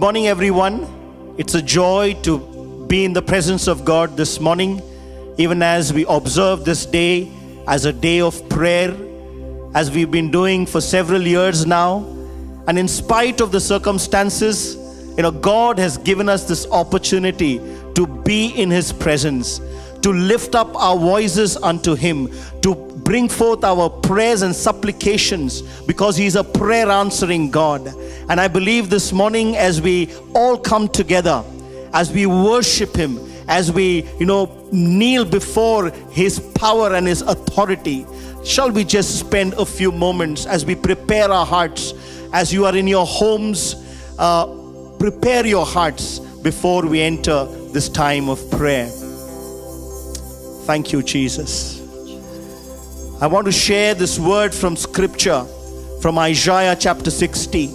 Good morning, everyone. It's a joy to be in the presence of God this morning, even as we observe this day as a day of prayer, as we've been doing for several years now. And in spite of the circumstances, you know, God has given us this opportunity to be in His presence, to lift up our voices unto Him, to bring forth our prayers and supplications because He's a prayer answering God. And I believe this morning, as we all come together, as we worship Him, as we, you know, kneel before His power and His authority, shall we just spend a few moments as we prepare our hearts, as you are in your homes, uh, prepare your hearts before we enter this time of prayer. Thank you, Jesus. I want to share this word from scripture from Isaiah chapter 60.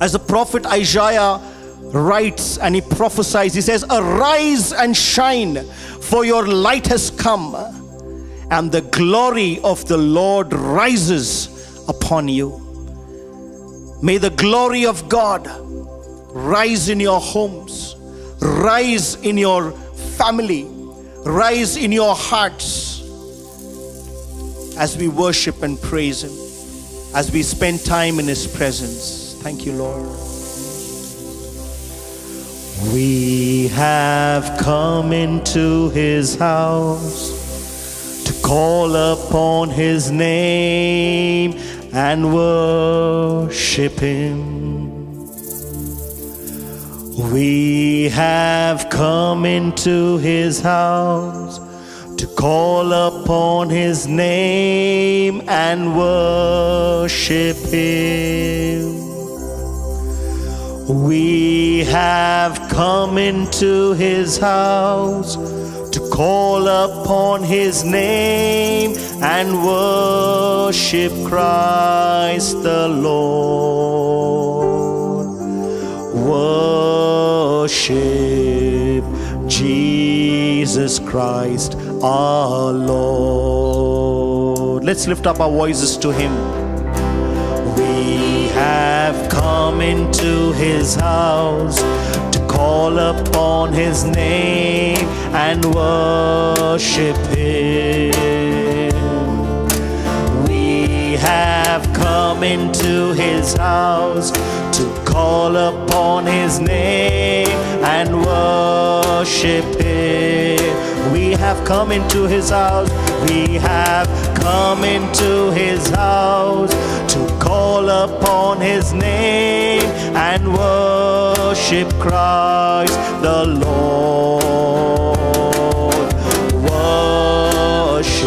As the prophet Isaiah writes and he prophesies, he says, Arise and shine, for your light has come, and the glory of the Lord rises upon you. May the glory of God rise in your homes, rise in your family, rise in your hearts as we worship and praise Him, as we spend time in His presence. Thank you, Lord. We have come into His house to call upon His name and worship Him. We have come into His house to call upon his name and worship him. We have come into his house to call upon his name and worship Christ the Lord. Worship Jesus Christ our Lord. Let's lift up our voices to Him. We have come into His house to call upon His name and worship Him. We have come into His house to call upon His name and worship Him. We have come into his house. We have come into his house to call upon his name and worship Christ the Lord. Worship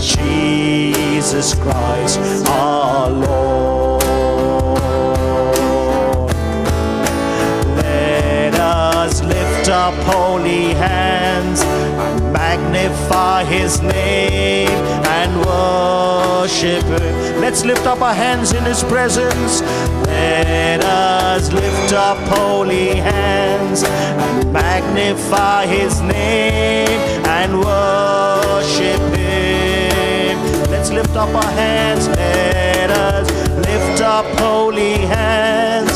Jesus Christ our Lord. Up holy hands and magnify his name and worship him. Let's lift up our hands in his presence. Let us lift up holy hands and magnify his name and worship him. Let's lift up our hands. Let us lift up holy hands and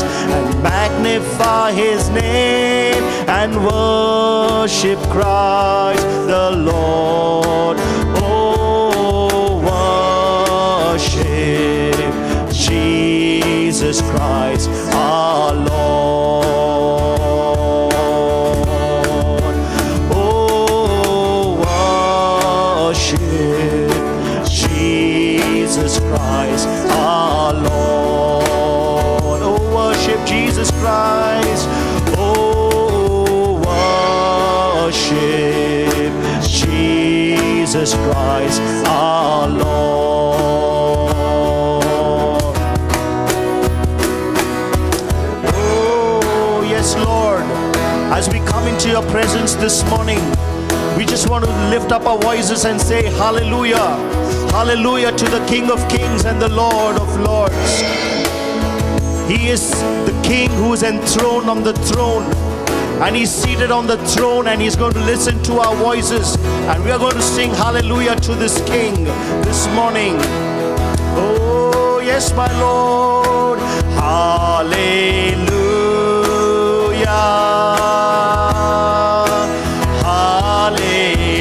magnify his name and worship Christ the Lord. Oh, worship Jesus Christ our Lord. Jesus Christ our Lord. Oh, yes, Lord. As we come into your presence this morning, we just want to lift up our voices and say, Hallelujah. Hallelujah to the King of Kings and the Lord of Lords. He is the King who is enthroned on the throne and He's seated on the throne and He's going to listen to our voices. And we are going to sing hallelujah to this King this morning. Oh, yes, my Lord. Hallelujah. Hallelujah.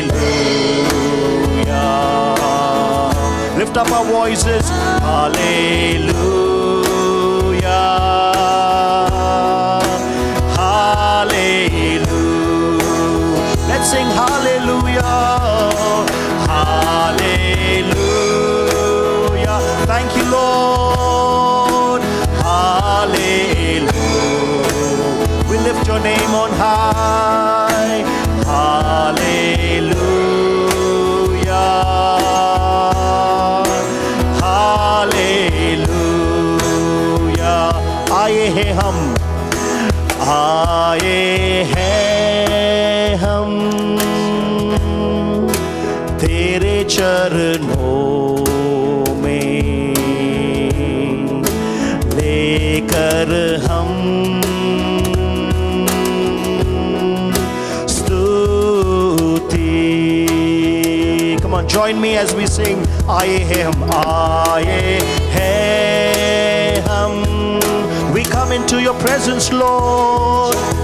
Lift up our voices. Hallelujah. Hallelujah. Hallelujah. Join me as we sing, I Hum, I Hum. We come into your presence, Lord.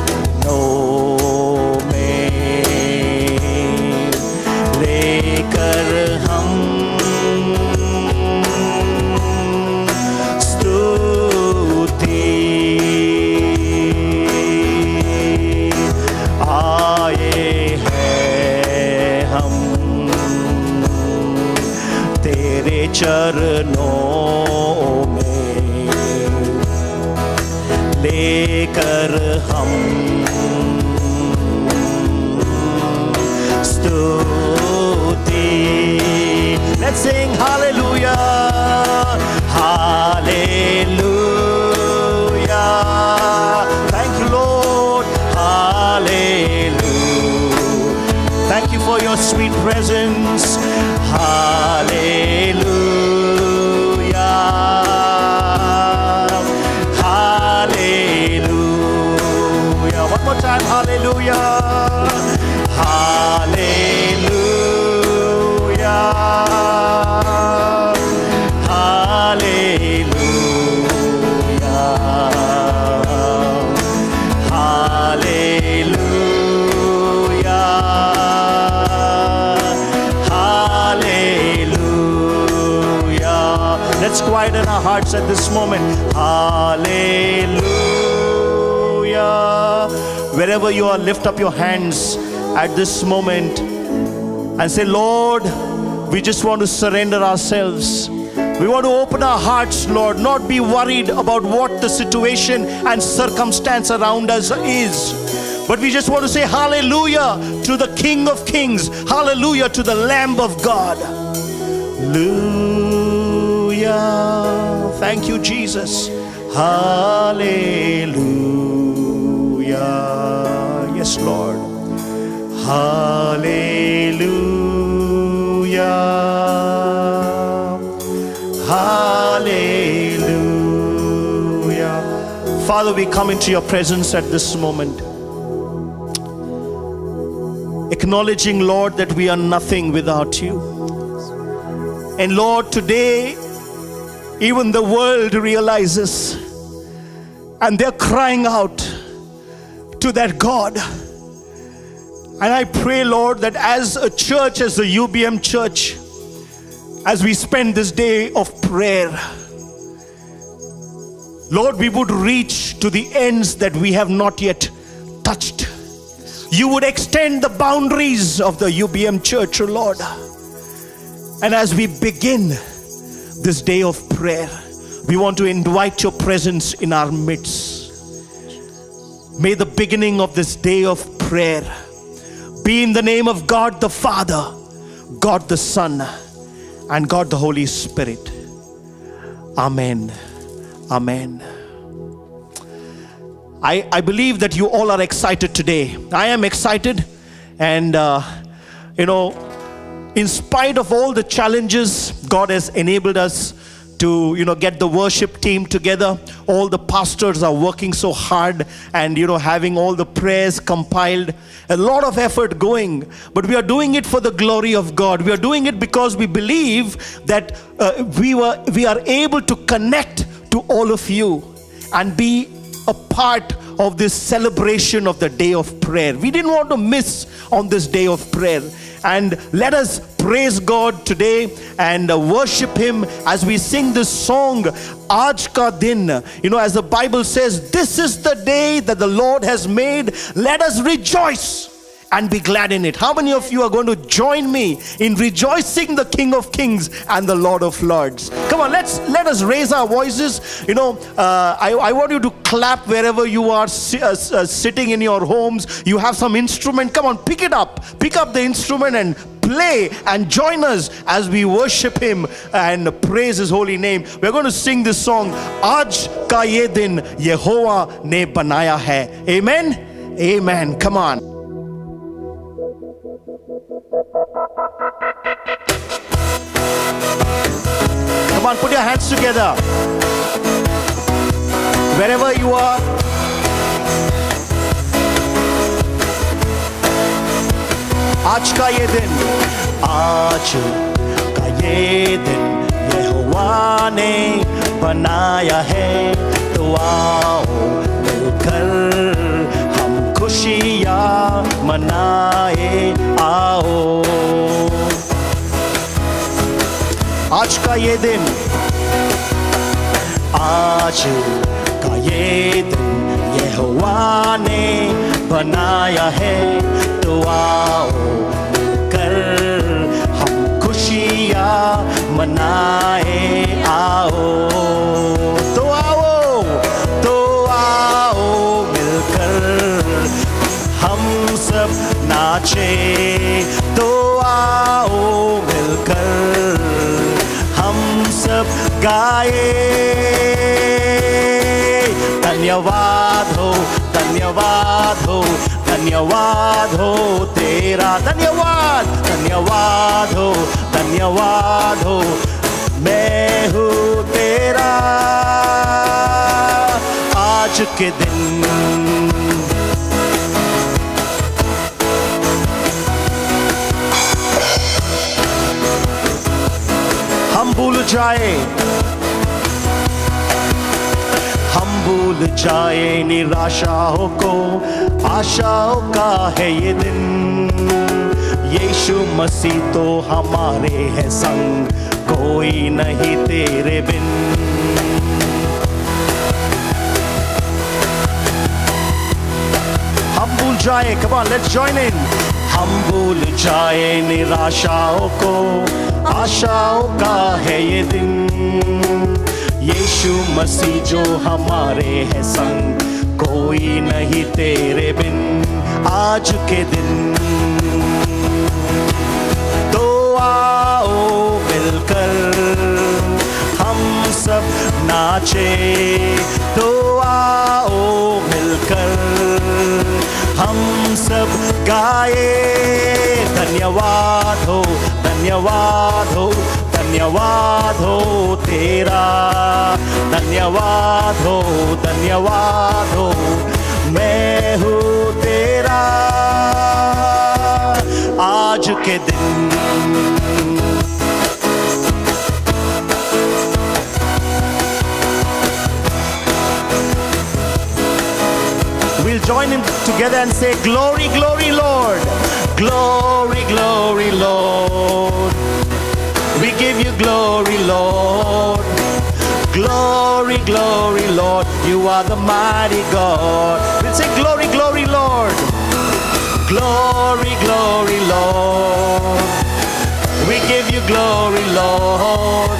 Up your hands at this moment and say, Lord, we just want to surrender ourselves. We want to open our hearts, Lord, not be worried about what the situation and circumstance around us is. But we just want to say hallelujah to the King of Kings, hallelujah to the Lamb of God. Hallelujah. Thank you, Jesus. Hallelujah. Lord. Hallelujah. Hallelujah. Father, we come into your presence at this moment. Acknowledging, Lord, that we are nothing without you. And Lord, today, even the world realizes and they're crying out to that God. And I pray, Lord, that as a church, as the UBM church, as we spend this day of prayer, Lord, we would reach to the ends that we have not yet touched. You would extend the boundaries of the UBM church, oh Lord. And as we begin this day of prayer, we want to invite your presence in our midst. May the beginning of this day of prayer be in the name of God the Father, God the Son, and God the Holy Spirit. Amen. Amen. I, I believe that you all are excited today. I am excited, and uh, you know, in spite of all the challenges, God has enabled us to you know get the worship team together. All the pastors are working so hard and you know having all the prayers compiled. A lot of effort going but we are doing it for the glory of god. We are doing it because we believe that uh, we were we are able to connect to all of you and be a part of this celebration of the day of prayer. We didn't want to miss on this day of prayer And let us praise God today and worship Him as we sing this song, Aaj Ka Din. You know, as the Bible says, this is the day that the Lord has made. Let us rejoice and be glad in it. How many of you are going to join me in rejoicing the King of Kings and the Lord of Lords? Come on, let's let us raise our voices. You know, uh, I, I want you to clap wherever you are si- uh, uh, sitting in your homes. You have some instrument. Come on, pick it up. Pick up the instrument and play and join us as we worship him and praise his holy name. We're going to sing this song, Aaj ka ye din Yehovah ne banaya hai. Amen. Amen. Come on. Come on, put your hands together. Wherever you are. आज का ये दिन आज का ये दिन यहोवा ने बनाया है तो आओ मिलकर हम खुशियाँ मनाए आओ। आज का ये दिन, आज का ये दिन यहोवा ने बनाया है तो आओ मिलकर हम खुशियाँ मनाए, आओ। तो आओ तो आओ मिलकर हम सब नाचे। मिलकर हम सब गाए। धन्यवाद हो धन्यवाद हो धन्यवाद हो तेरा। धन्यवाद धन्यवाद हो धन्यवाद हो, मैं हूँ तेरा। आज के दिन जाए। हम भूल जाए निराशाओं को, आशाओं का है ये दिन। यीशु मसीह तो हमारे है संग, कोई नहीं तेरे बिन। हम भूल जाए, come on जॉइन in हम भूल जाए निराशाओं को आशाओं का है ये दिन। यीशु मसीह जो हमारे है संग, कोई नहीं तेरे बिन। आज के दिन। तो आओ मिलकर हम सब नाचे। तो आओ मिलकर हम सब गाए। धन्यवाद हो धन्यवाद हो धन्यवाद हो तेरा। धन्यवाद हो धन्यवाद हो, मैं हूँ तेरा। आज के दिन। We'll join in together and say, Glory, glory, Lord. Glory, glory, Lord. We give you glory, Lord. Glory, glory, Lord. You are the mighty God. We'll say, Glory, glory, Lord. Glory, glory, Lord. We give you glory, Lord.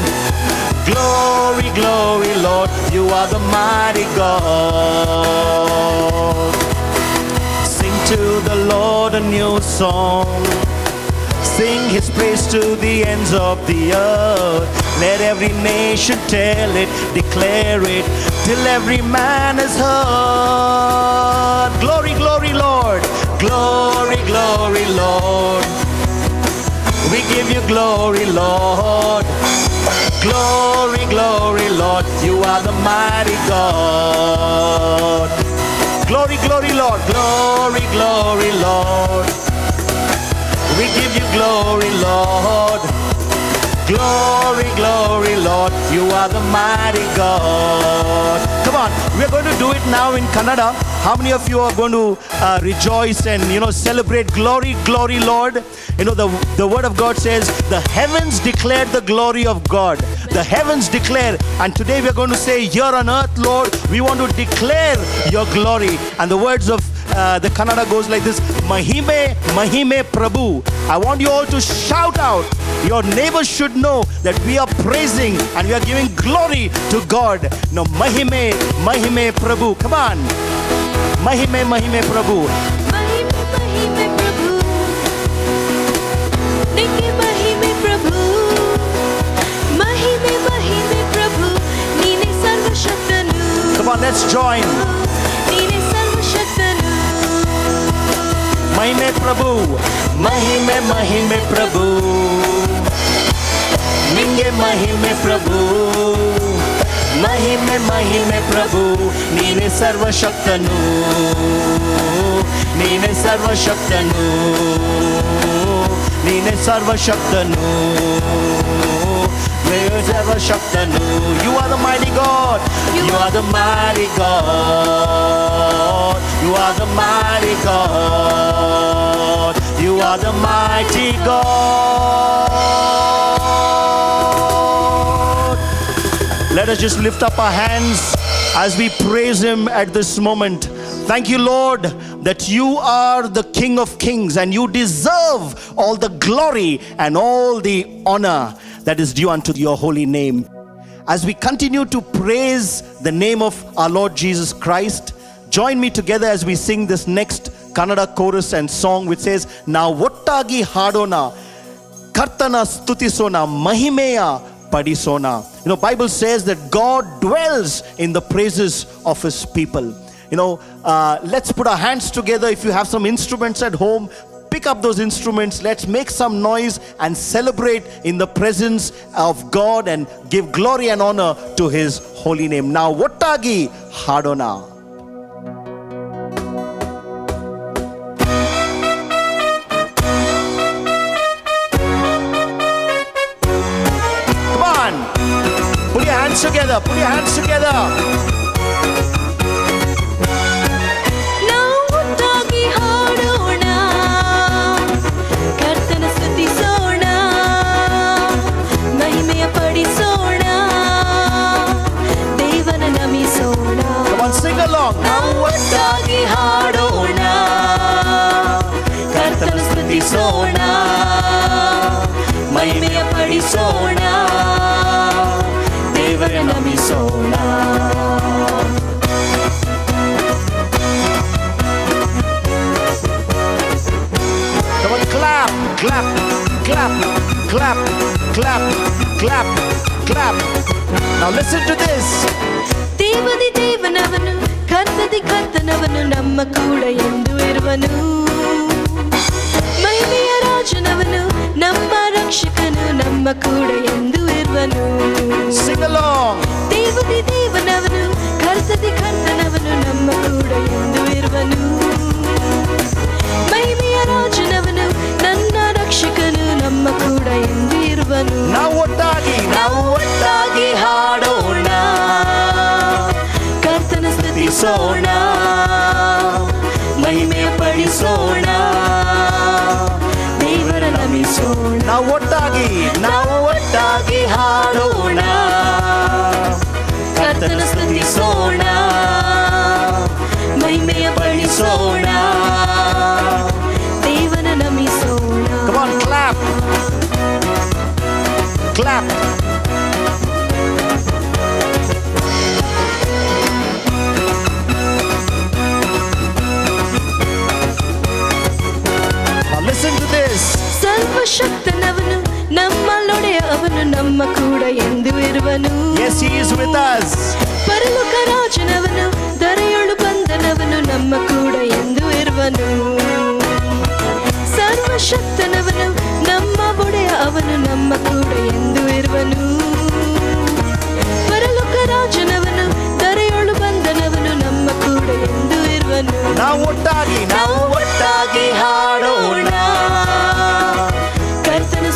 Glory, glory, Lord. You are the mighty God. To the Lord a new song. Sing his praise to the ends of the earth. Let every nation tell it, declare it, till every man is heard. Glory, glory, Lord. Glory, glory, Lord. We give you glory, Lord. Glory, glory, Lord. You are the mighty God. Glory, glory, Lord. Glory, glory, Lord. We give you glory, Lord. Glory, glory, Lord. You are the mighty God. Come on, we're going to do it now in Kannada. How many of you are going to uh, rejoice and you know celebrate glory, glory, Lord? You know the the word of God says the heavens declare the glory of God. The heavens declare. And today we are going to say, Here on earth, Lord, we want to declare your glory. And the words of uh, the Kannada goes like this Mahime, Mahime Prabhu. I want you all to shout out. Your neighbors should know that we are praising and we are giving glory to God. Now, Mahime, Mahime Prabhu. Come on. Mahime, Mahime Prabhu. Mahime, Mahime Prabhu. on, let's join. नीने सर्वशक्तनु Mahime Prabhu. Mahime, Mahime Prabhu. Ninge Mahime Prabhu. Mahime, Mahime Prabhu. Nine Sarva Shaktanu. Nine Sarva Shaktanu. Nine Sarva Shaktanu. Nine Sarva Shaktanu. You are the mighty God. You are the mighty God. You are the mighty God. You are the mighty God. Let us just lift up our hands as we praise Him at this moment. Thank you, Lord, that you are the King of Kings and you deserve all the glory and all the honor that is due unto your holy name. As we continue to praise the name of our Lord Jesus Christ, join me together as we sing this next Kannada chorus and song which says, Now Ottagi Hadona, Kartana Stutisona, Mahimeya Padisona. You know, Bible says that God dwells in the praises of his people. You know, uh, let's put our hands together. If you have some instruments at home, pick up those instruments, let's make some noise and celebrate in the presence of God and give glory and honor to His holy name. Now, Wattagi Hadona. Come on, put your hands together, put your hands together. ನಾವು ಒಟ್ಟಾಗಿ ಹಾಡೋಣ ಕರ್ತನ ಸ್ತುತಿಸೋಣ ಮಹಿಮೆಯ ಪಡಿಸೋಣ ದೇವರ ನಮಿಸೋಣ Come on, clap, clap, clap, clap, clap, clap, clap. Now listen to this. ದೇವದಿ ದೇವನವನು ಕರ್ತದಿ ಕರ್ತನವನು ನಮ್ಮ ಕೂಡ ಎಂದು ಇರುವನು. ಮಹಿಮೆಯ ರಾಜನವನು ನಮ್ಮ ರಕ್ಷಕನು ನಮ್ಮ ಕೂಡ ಎಂದು ಇರುವನು. ದೇವತಿ ದೇವನವನು ಕರ್ತತಿ ಕರ್ತನವನು ನಮ್ಮ ಕೂಡ ಎಂದು ಇರುವನು. ಮಹಿಮೆಯ ರಾಜನವನು ನನ್ನ ರಕ್ಷಕನು ನಮ್ಮ ಕೂಡ ಎಂದು ಇರುವನು. ನಾವು ಒಟ್ಟಾಗಿ ನಾವು ಒಟ್ಟಾಗಿ ಹಾಡೋಣ. ಕರ್ತನ ಮಹಿಮೆ ಪಡಿಸೋಣ. ದೇವರ ನಮಿಸೋಣ. ನಾವು ಒಟ್ಟಾಗಿ ನಾವು ಒಟ್ಟಾಗಿ ಹಾಡೋಣ. ಕರ್ತನ ಸ್ತುತಿಸೋಣ. ಸರ್ವಶಕ್ತನವನು ನಮ್ಮಲ್ಲೊಡೆಯ ಅವನು ನಮ್ಮ ಕೂಡ ಎಂದು ಇರುವನು. ಪರಲೋಕ ರಾಜನವನು ದರೆಯೊಳು ಬಂದನವನು ನಮ್ಮ ಕೂಡ ಎಂದು ಇರುವನು. ಸರ್ವಶಕ್ತನವನು ನಮ್ಮ ಒಡೆಯ ಅವನು ನಮ್ಮ ಕೂಡ ಎಂದು ಇರುವನು. ಪರಲೋಕ ರಾಜನವನು ದರೆಯೊಳು ಬಂದನವನು ನಮ್ಮ ಕೂಡ ಎಂದು ಇರುವನು. ನಾವು ಒಟ್ಟಾಗಿ ನಾವು ಒಟ್ಟಾಗಿ ಹಾಡೋಣ.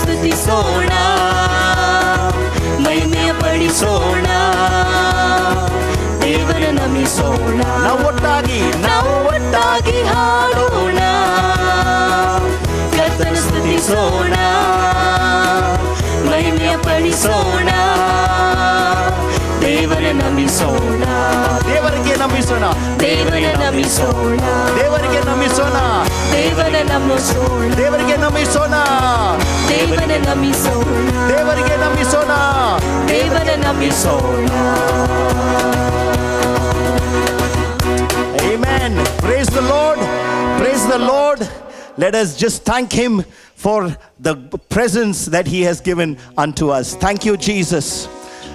ಸ್ತುತಿಸೋಣ ಮಹಿಮೆಯ ಪಡಿಸೋಣ. ದೇವರ ನಮಿಸೋಣ. ನಾವು ಒಟ್ಟಾಗಿ ನಾವು ಒಟ್ಟಾಗಿ ಹಾಡೋಣ. ಕರ್ತನ ಸ್ತುತಿಸೋಣ. ಮಹಿಮೆಯ ಪಡಿಸೋಣ. ದೇವರ ನಮಿಸೋಣ ದೇವರಿಗೆ ನಮಿಸೋಣ ದೇವರ ನಮಿಸೋಣ ದೇವರಿಗೆ ನಮಿಸೋಣ ದೇವರ ನಮಿಸೋಣ ದೇವರಿಗೆ ನಮಿಸೋಣ ದೇವರ ನಮಿಸೋಣ ದೇವರಿಗೆ ನಮಿಸೋಣ ದೇವರ ನಮಿಸೋಣ Amen. Praise the Lord. Praise the Lord. Let us just thank Him for the presence that He has given unto us. Thank you, Jesus.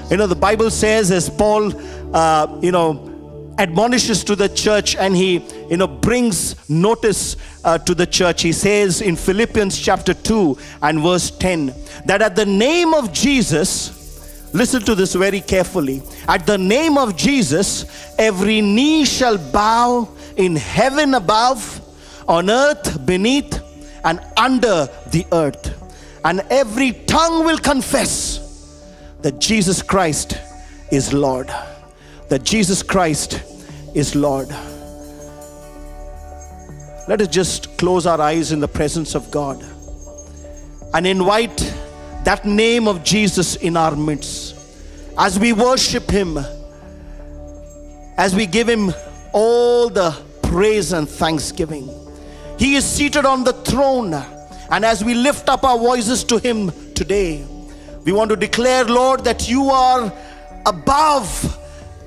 You know, the Bible says, as Paul, uh, you know, admonishes to the church and he, you know, brings notice uh, to the church. He says in Philippians chapter 2 and verse 10 that at the name of Jesus, Listen to this very carefully. At the name of Jesus, every knee shall bow in heaven above, on earth beneath, and under the earth. And every tongue will confess that Jesus Christ is Lord. That Jesus Christ is Lord. Let us just close our eyes in the presence of God and invite that name of Jesus in our midst. As we worship Him, as we give Him all the praise and thanksgiving, He is seated on the throne. And as we lift up our voices to Him today, we want to declare, Lord, that you are above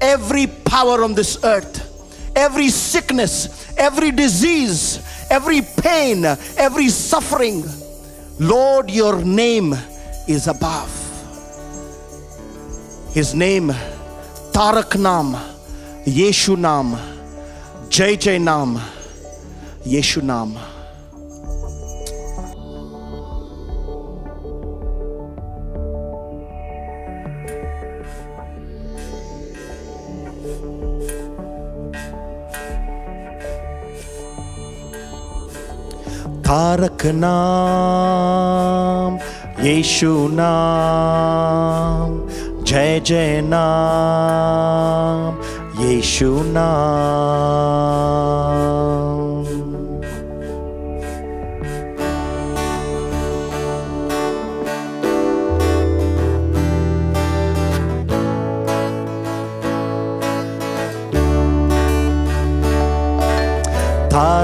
every power on this earth, every sickness, every disease, every pain, every suffering. Lord, your name is above. His name, Tarak Nam, Yeshu Nam, Jai Nam, Yeshu Nam. Tarak नाम यीशु नाम जय जय नाम यीशु नाम।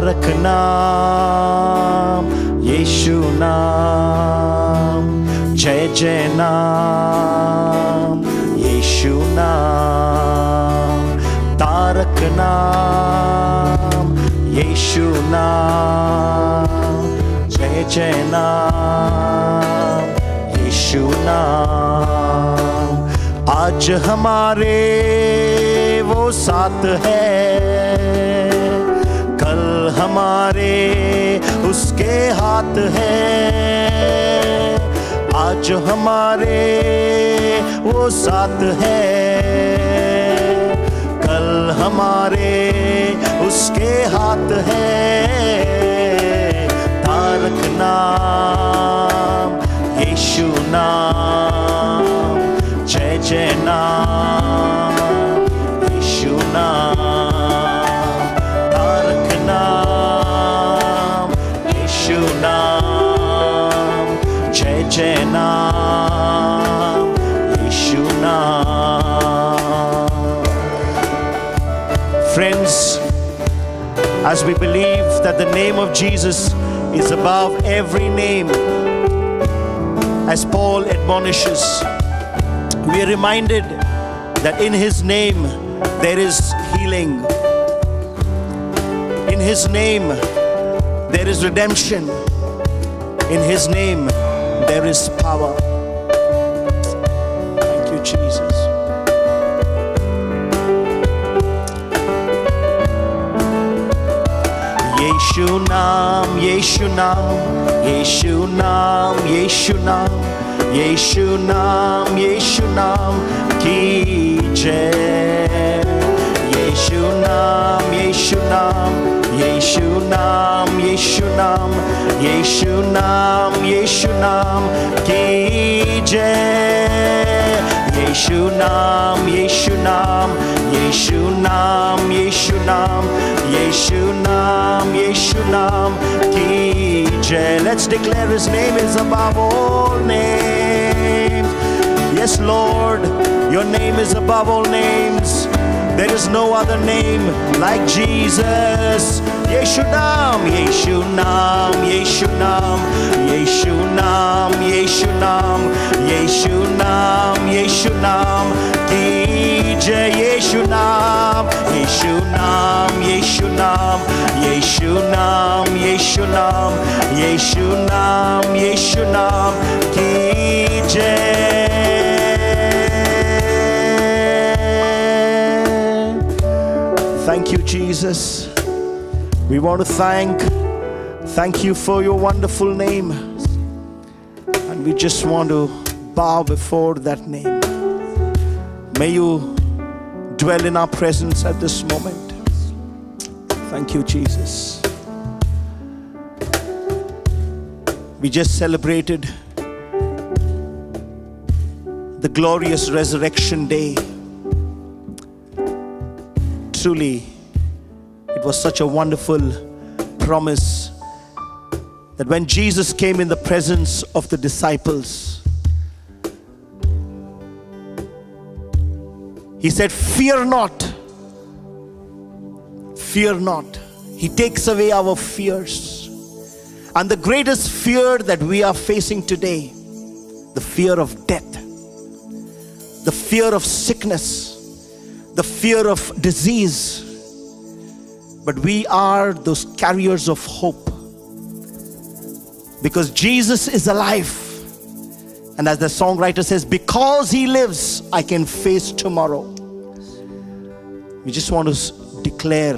तारक नाम, यीशु नाम, जय जय नाम, यीशु नाम, तारक नाम, यीशु नाम, जय जय नाम, यीशु नाम। आज हमारे वो साथ है। हमारे उसके हाथ है। आज हमारे वो साथ है। कल हमारे उसके हाथ है। तारक नाम, यीशु नाम, जय जय नाम, यीशु नाम। नाम यीशु नाम Friends, as we believe that the name of Jesus is above every name, as Paul admonishes, we are reminded that in his name there is healing. In his name there is redemption. In his name there is power. Thank you, Jesus. Yeshu Nam, Yeshu Nam, Yeshu Nam, Yeshu Nam, Yeshu Nam, Yeshu Nam, Kije. Yeshu Nam, Yeshu Nam, Yeshu Nam, Yeshu Nam, Yeshu Nam, Yeshu Nam, ki jai. Yeshu Nam, Yeshu Nam, Yeshu Nam, Yeshu Nam, Yeshu Nam, Yeshu Nam, ki jai. Let's declare His name is above all names. Yes, Lord, Your name is above all names. There is no other name like Jesus. Yeshu Naam, Yeshu Naam, Yeshu Naam, Yeshu Naam, Yeshu Naam, Yeshu Naam, Yeshu. Ki jai Yeshu Naam, Yeshu Naam, Yeshu Naam, Yeshu. Ki Thank you, Jesus. We want to thank, thank you for your wonderful name. And we just want to bow before that name. May you dwell in our presence at this moment. Thank you, Jesus. We just celebrated the glorious resurrection day. Truly, it was such a wonderful promise that when Jesus came in the presence of the disciples, he said, Fear not, fear not. He takes away our fears. And the greatest fear that we are facing today, the fear of death, the fear of sickness, the fear of disease. But we are those carriers of hope because Jesus is alive. And as the songwriter says, because he lives, I can face tomorrow. We just want to declare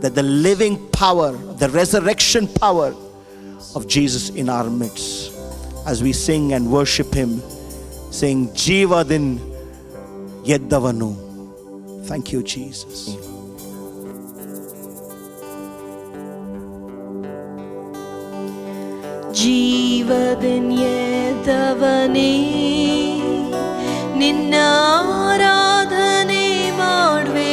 that the living power, the resurrection power of Jesus in our midst as we sing and worship him, saying, Jivadin Yeddavanu. Thank you, Jesus. ಜೀವದನ್ಯದವನೇ ನಿನ್ನ ಆರಾಧನೆ ಮಾಡುವೇನು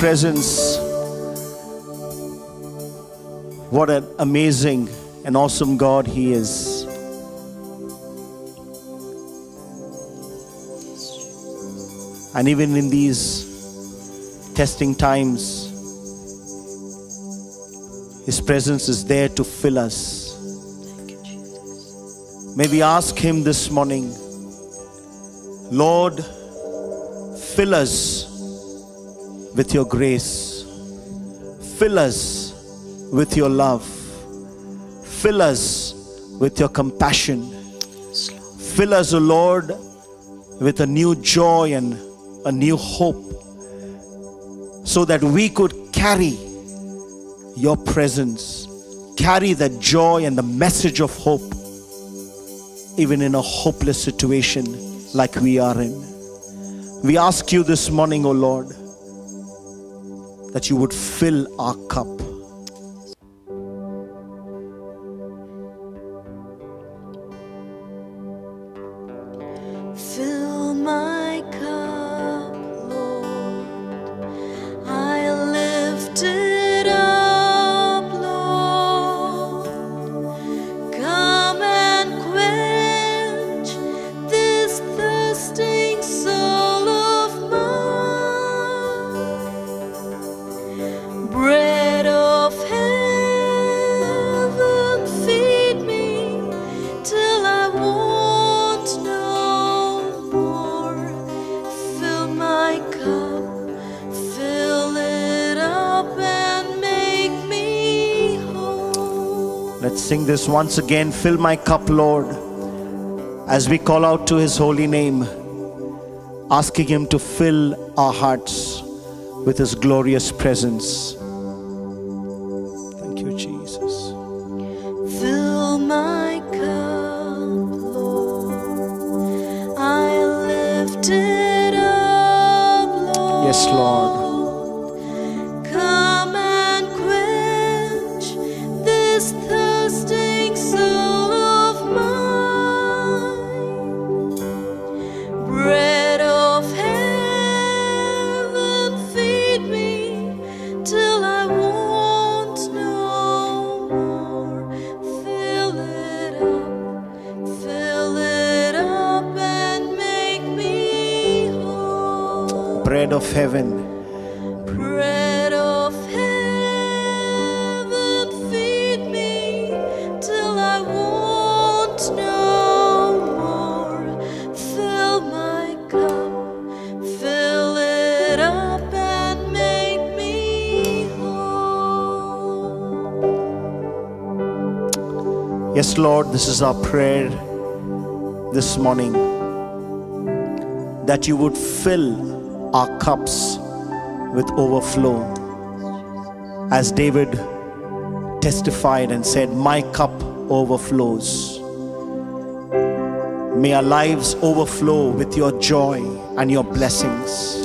presence, what an amazing and awesome God He is. And even in these testing times, His presence is there to fill us. May we ask Him this morning, Lord, fill us with your grace, fill us with your love, fill us with your compassion, fill us, O Lord, with a new joy and a new hope, so that we could carry your presence, carry the joy and the message of hope even in a hopeless situation like we are in. We ask you this morning, O Lord, that you would fill our cup. This once again. Fill my cup, Lord, as we call out to his holy name, asking him to fill our hearts with his glorious presence. Yes, Lord, this is our prayer this morning that you would fill our cups with overflow. As David testified and said, My cup overflows. May our lives overflow with your joy and your blessings.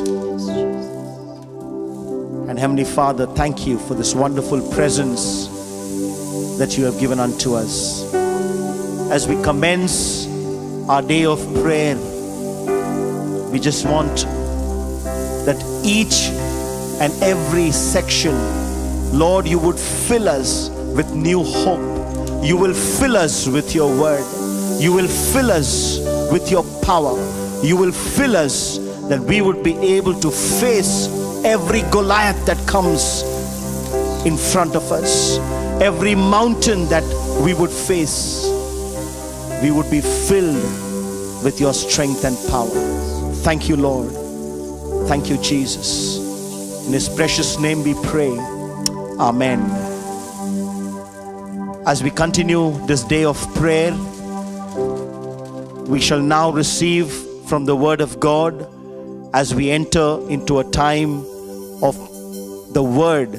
And Heavenly Father, thank you for this wonderful presence that you have given unto us. As we commence our day of prayer, we just want that each and every section, Lord, you would fill us with new hope. You will fill us with your word. You will fill us with your power. You will fill us that we would be able to face every Goliath that comes in front of us, every mountain that we would face. We would be filled with your strength and power. Thank you, Lord. Thank you, Jesus. In His precious name we pray. Amen. As we continue this day of prayer, we shall now receive from the Word of God as we enter into a time of the Word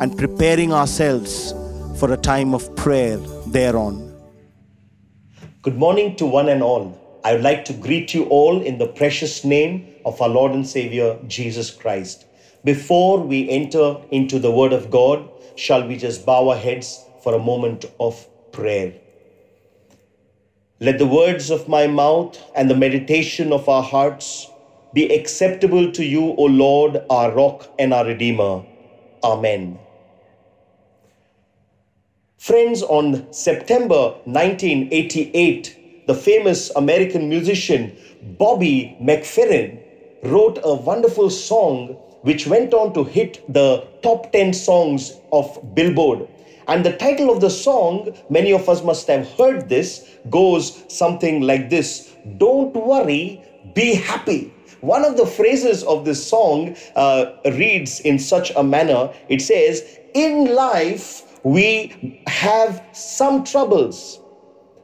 and preparing ourselves for a time of prayer thereon. Good morning to one and all. I would like to greet you all in the precious name of our Lord and Savior Jesus Christ. Before we enter into the Word of God, shall we just bow our heads for a moment of prayer? Let the words of my mouth and the meditation of our hearts be acceptable to you, O Lord, our rock and our redeemer. Amen. Friends, on September 1988, the famous American musician Bobby McFerrin wrote a wonderful song which went on to hit the top 10 songs of Billboard. And the title of the song, many of us must have heard this, goes something like this Don't worry, be happy. One of the phrases of this song uh, reads in such a manner it says, In life, we have some troubles.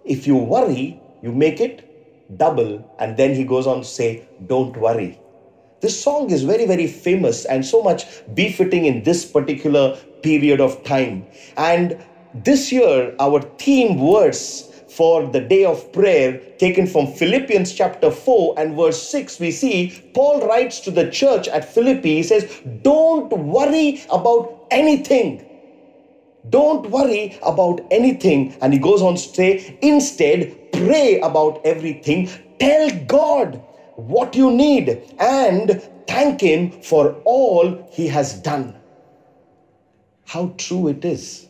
If you worry, you make it double. And then he goes on to say, Don't worry. This song is very, very famous and so much befitting in this particular period of time. And this year, our theme verse for the day of prayer, taken from Philippians chapter 4 and verse 6, we see Paul writes to the church at Philippi, he says, Don't worry about anything. Don't worry about anything. And he goes on to say, Instead, pray about everything. Tell God what you need and thank Him for all He has done. How true it is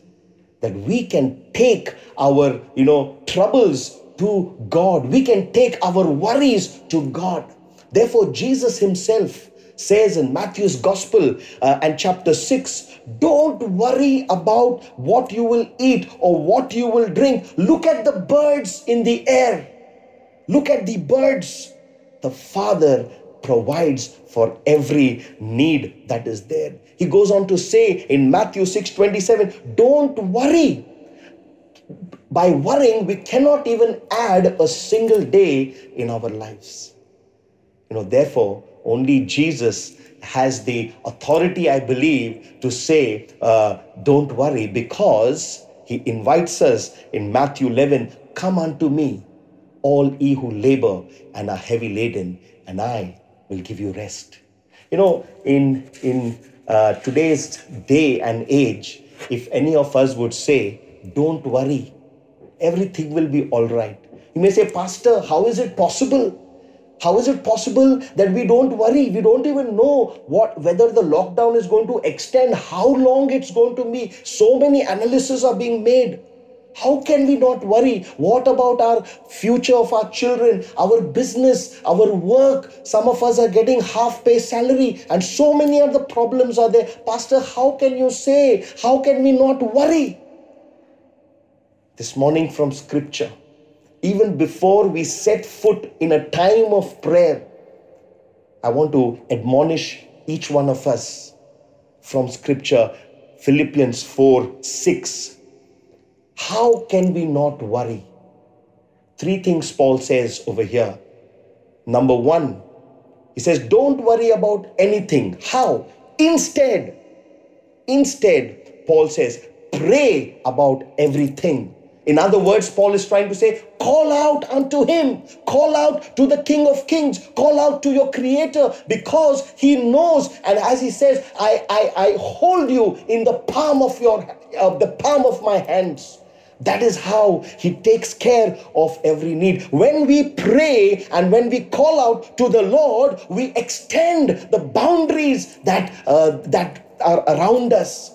that we can take our, you know, troubles to God. We can take our worries to God. Therefore, Jesus Himself says in Matthew's Gospel uh, and chapter 6 don't worry about what you will eat or what you will drink. Look at the birds in the air. Look at the birds the Father provides for every need that is there. He goes on to say in Matthew 6 27, don't worry. By worrying, we cannot even add a single day in our lives. You know, therefore, only Jesus has the authority, I believe, to say, uh, don't worry, because he invites us in Matthew 11, come unto me all ye who labor and are heavy laden, and I will give you rest. You know, in, in uh, today's day and age, if any of us would say, Don't worry, everything will be all right. You may say, Pastor, how is it possible? How is it possible that we don't worry? We don't even know what whether the lockdown is going to extend, how long it's going to be. So many analyses are being made. How can we not worry? What about our future of our children, our business, our work? Some of us are getting half pay salary, and so many other problems are there. Pastor, how can you say, how can we not worry? This morning from scripture, even before we set foot in a time of prayer, I want to admonish each one of us from scripture, Philippians 4 6 how can we not worry? Three things Paul says over here. Number one, he says, Don't worry about anything. How? Instead, instead, Paul says, pray about everything. In other words, Paul is trying to say, call out unto him, call out to the King of Kings, call out to your Creator because he knows. And as he says, I, I, I hold you in the palm of your, uh, the palm of my hands. That is how He takes care of every need. When we pray and when we call out to the Lord, we extend the boundaries that, uh, that are around us.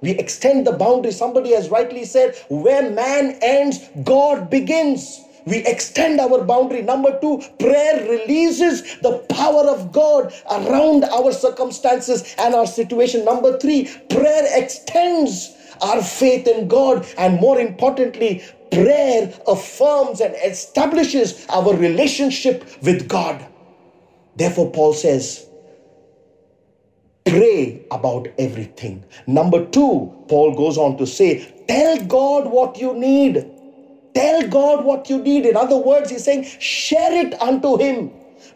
We extend the boundary. Somebody has rightly said, where man ends, God begins. We extend our boundary. Number two, prayer releases the power of God around our circumstances and our situation. Number three, prayer extends our faith in God, and more importantly, prayer affirms and establishes our relationship with God. Therefore, Paul says, pray about everything. Number two, Paul goes on to say, tell God what you need. Tell God what you need. In other words, he's saying, share it unto Him.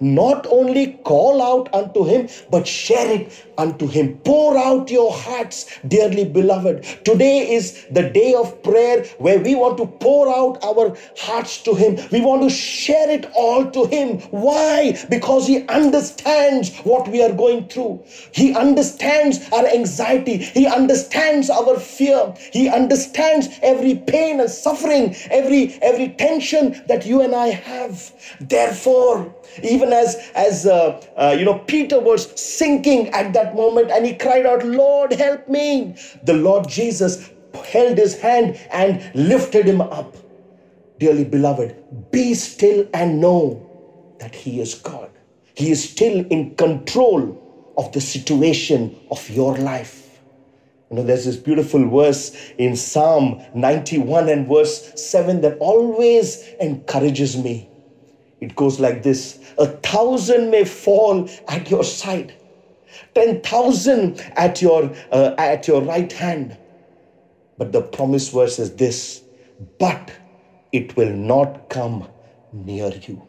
Not only call out unto him, but share it unto him. Pour out your hearts, dearly beloved. Today is the day of prayer where we want to pour out our hearts to him. We want to share it all to him. Why? Because he understands what we are going through. He understands our anxiety. He understands our fear. He understands every pain and suffering, every every tension that you and I have. Therefore, even as as uh, uh, you know, Peter was sinking at that moment, and he cried out, "Lord, help me!" The Lord Jesus held his hand and lifted him up. Dearly beloved, be still and know that He is God. He is still in control of the situation of your life. You know, there's this beautiful verse in Psalm 91 and verse 7 that always encourages me. It goes like this A thousand may fall at your side, 10,000 at your, uh, at your right hand. But the promise verse is this but it will not come near you.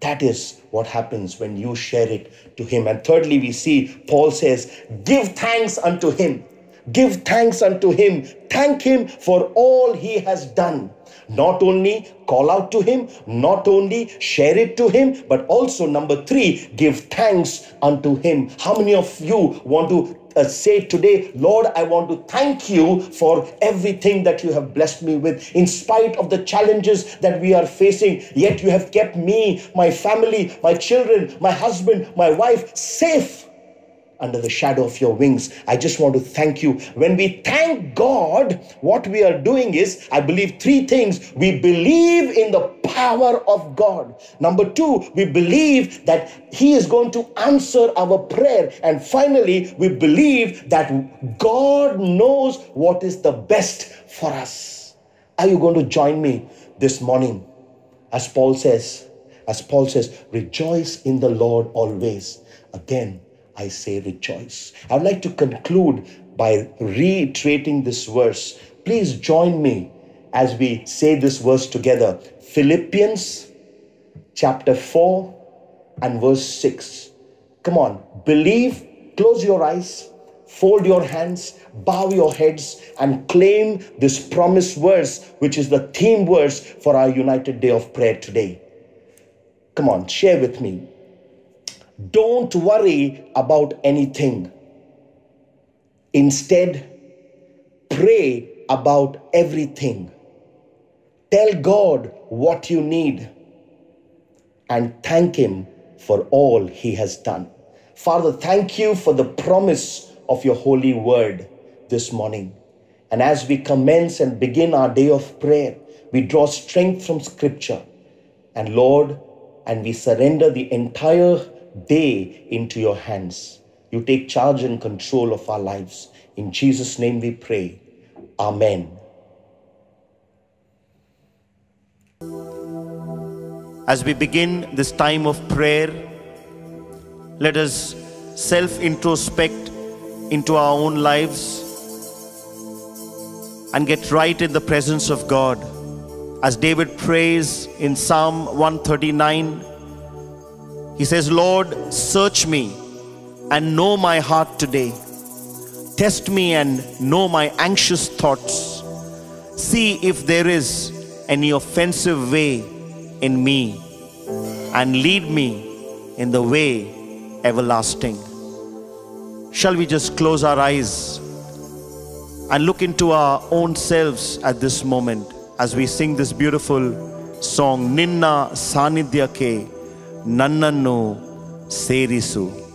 That is what happens when you share it to Him. And thirdly, we see Paul says, Give thanks unto Him. Give thanks unto Him. Thank Him for all He has done. Not only call out to Him, not only share it to Him, but also, number three, give thanks unto Him. How many of you want to uh, say today, Lord, I want to thank you for everything that you have blessed me with. In spite of the challenges that we are facing, yet you have kept me, my family, my children, my husband, my wife safe under the shadow of your wings. I just want to thank you. When we thank God, what we are doing is, I believe, three things. We believe in the power of God. Number two, we believe that He is going to answer our prayer. And finally, we believe that God knows what is the best for us. Are you going to join me this morning? As Paul says, as Paul says, rejoice in the Lord always. Again, I say rejoice. I would like to conclude by reiterating this verse. Please join me as we say this verse together. Philippians chapter 4 and verse 6. Come on, believe, close your eyes, fold your hands, bow your heads, and claim this promised verse, which is the theme verse for our United Day of Prayer today. Come on, share with me. Don't worry about anything. Instead, pray about everything. Tell God what you need and thank Him for all He has done. Father, thank you for the promise of your holy word this morning. And as we commence and begin our day of prayer, we draw strength from Scripture. And Lord, and we surrender the entire day into your hands. You take charge and control of our lives. In Jesus' name we pray. Amen. As we begin this time of prayer, let us self introspect into our own lives and get right in the presence of God. As David prays in Psalm 139, he says, Lord, search me and know my heart today. Test me and know my anxious thoughts. See if there is any offensive way in me and lead me in the way everlasting. Shall we just close our eyes and look into our own selves at this moment as we sing this beautiful song, Ninna Sanidhyake ನನ್ನನ್ನು ಸೇರಿಸು.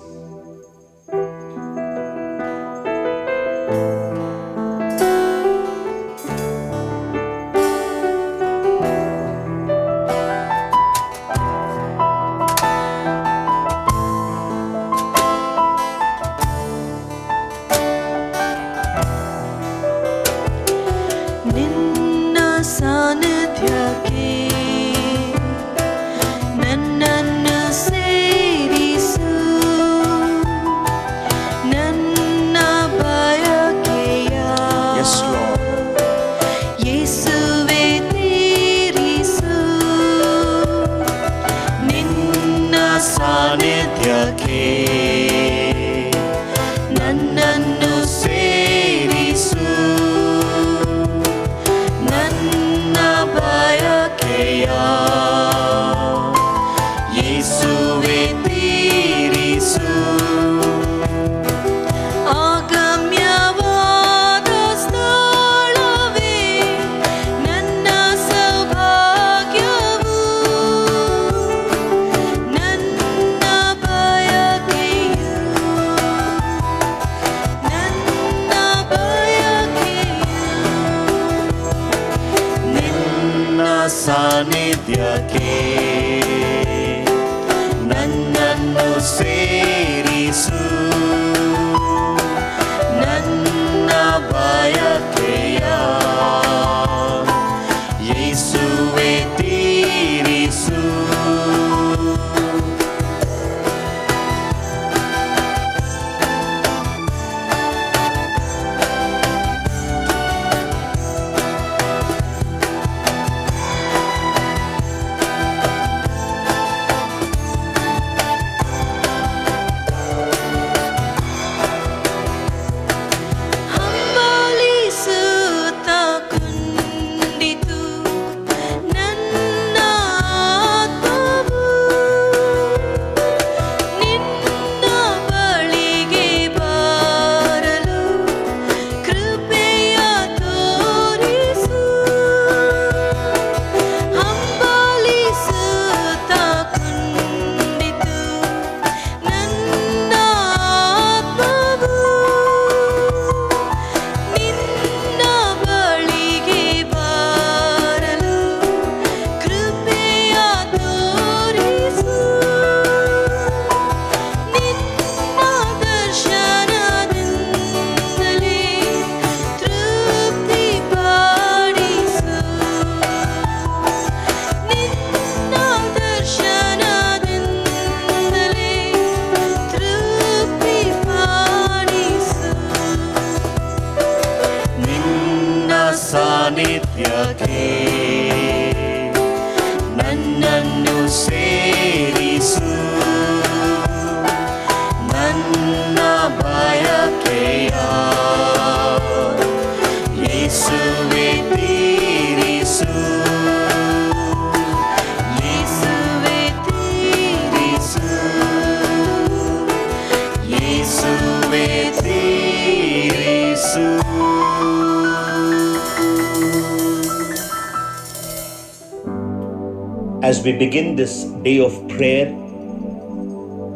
We begin this day of prayer,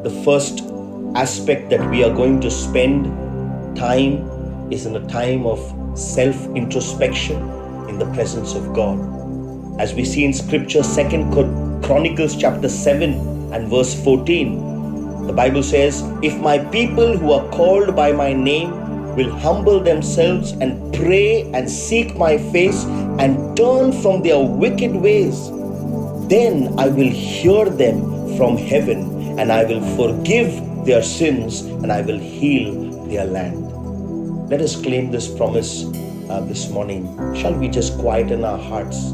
the first aspect that we are going to spend time is in a time of self introspection in the presence of God. As we see in scripture, Second Chronicles chapter 7 and verse 14, the Bible says, If my people who are called by my name will humble themselves and pray and seek my face and turn from their wicked ways, then I will hear them from heaven and I will forgive their sins and I will heal their land. Let us claim this promise uh, this morning. Shall we just quieten our hearts,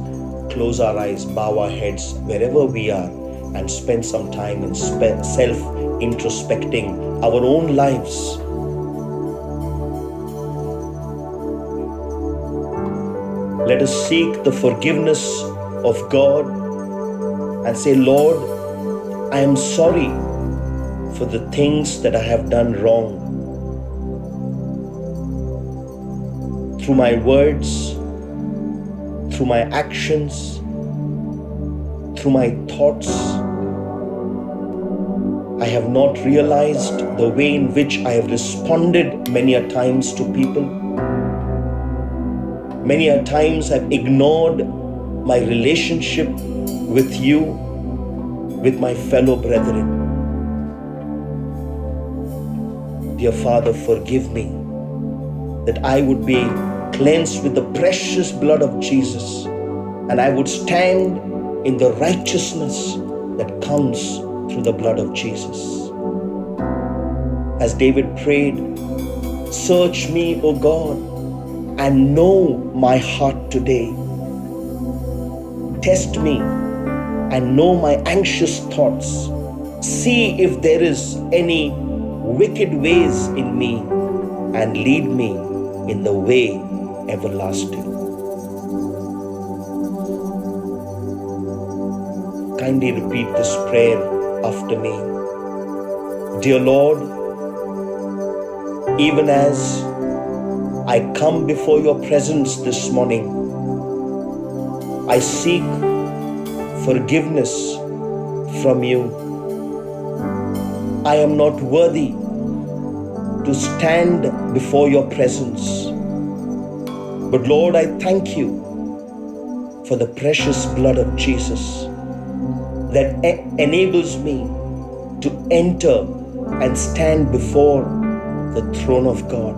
close our eyes, bow our heads wherever we are, and spend some time in spe- self introspecting our own lives? Let us seek the forgiveness of God and say, Lord, I am sorry for the things that I have done wrong. Through my words, through my actions, through my thoughts, I have not realized the way in which I have responded many a times to people. Many a times I've ignored my relationship with you, with my fellow brethren. Dear Father, forgive me that I would be cleansed with the precious blood of Jesus and I would stand in the righteousness that comes through the blood of Jesus. As David prayed, Search me, O God, and know my heart today. Test me and know my anxious thoughts. See if there is any wicked ways in me and lead me in the way everlasting. Kindly repeat this prayer after me. Dear Lord, even as I come before your presence this morning, I seek forgiveness from you. I am not worthy to stand before your presence. But Lord, I thank you for the precious blood of Jesus that e- enables me to enter and stand before the throne of God.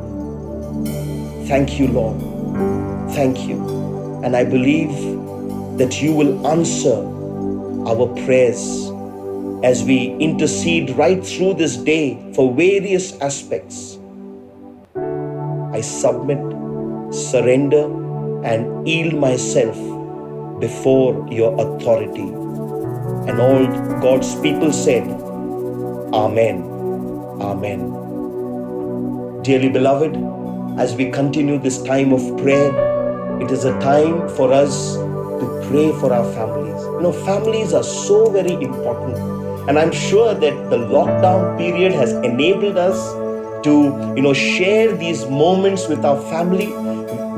Thank you, Lord. Thank you. And I believe that you will answer our prayers as we intercede right through this day for various aspects. I submit, surrender, and yield myself before your authority. And all God's people said, Amen. Amen. Dearly beloved, as we continue this time of prayer, it is a time for us to pray for our families. You know, families are so very important. And I'm sure that the lockdown period has enabled us to, you know, share these moments with our family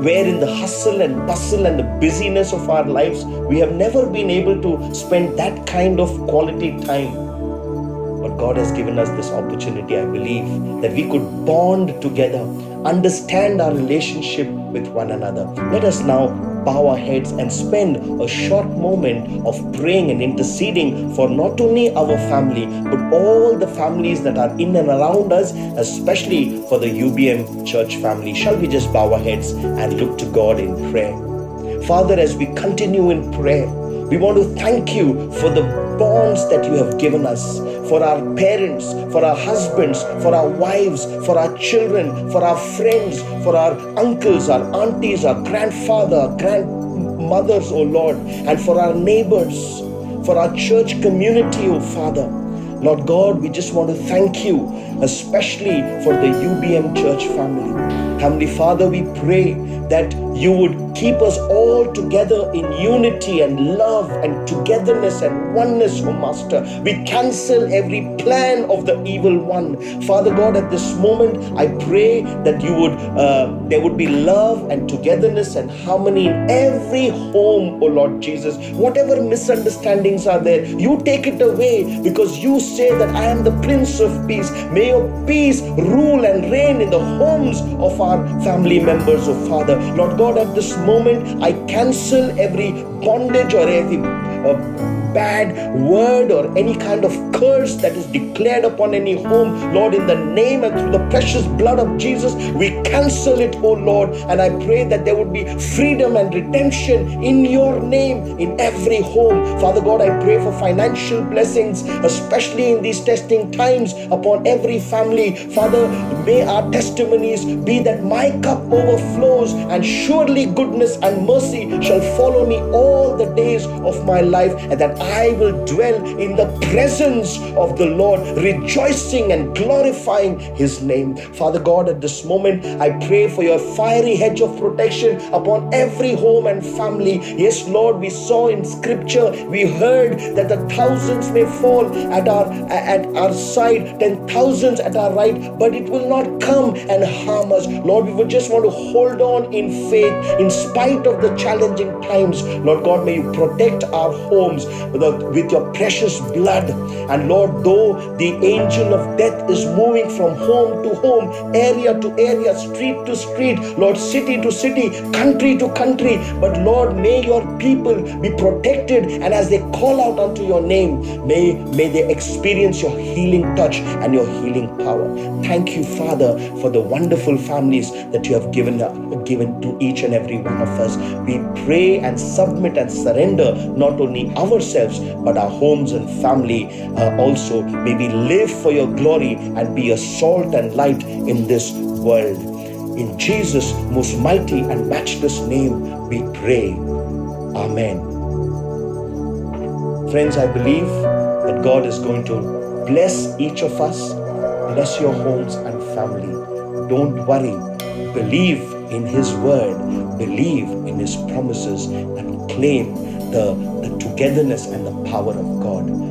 where in the hustle and bustle and the busyness of our lives, we have never been able to spend that kind of quality time. But God has given us this opportunity, I believe, that we could bond together, understand our relationship with one another. Let us now bow our heads and spend a short moment of praying and interceding for not only our family, but all the families that are in and around us, especially for the UBM church family. Shall we just bow our heads and look to God in prayer? Father, as we continue in prayer, we want to thank you for the bonds that you have given us, for our parents, for our husbands, for our wives, for our children, for our friends, for our uncles, our aunties, our grandfather, our grandmothers, O Lord, and for our neighbors, for our church community, O Father. Lord God, we just want to thank you, especially for the UBM church family. Heavenly Father, we pray that you would keep us all together in unity and love and togetherness and oneness, O Master. We cancel every plan of the evil one. Father God, at this moment, I pray that you would, uh, there would be love and togetherness and harmony in every home, O Lord Jesus. Whatever misunderstandings are there, you take it away because you say that I am the Prince of Peace. May your peace rule and reign in the homes of our family members, O Father. Lord God, at this moment, I cancel every bondage or every uh, bad word or any kind of curse that is declared upon any home. Lord, in the name and through the precious blood of Jesus, we cancel it, oh Lord. And I pray that there would be freedom and redemption in your name in every home. Father God, I pray for financial blessings, especially in these testing times upon every family. Father, may our testimonies be that my cup overflows and surely goodness and mercy shall follow me all the days of my life and that I will dwell in the presence of the Lord, rejoicing and glorifying His name. Father God, at this moment, I pray for your fiery hedge of protection upon every home and family. Yes, Lord, we saw in Scripture, we heard that the thousands may fall at our at our side, ten thousands at our right, but it will not come and harm us. Lord, we would just want to hold on in faith in spite of the challenging times. Lord God, may you protect our homes with your precious blood. And Lord, though the angel of death is moving from home to home, area to area, street to street, Lord, city to city, country to country, but Lord, may your people be protected. And as they call out unto your name, may, may they experience your healing touch and your healing power. Thank you, Father, for the wonderful families that you have given, given to each and every one of us. We pray and submit and surrender not only ourselves, but our homes and family uh, also. May we live for your glory and be a salt and light in this world. In Jesus' most mighty and matchless name, we pray. Amen. Friends, I believe that God is going to bless each of us, bless your homes and family. Don't worry. Believe in His word, believe in His promises, and claim the, the togetherness and the power of God.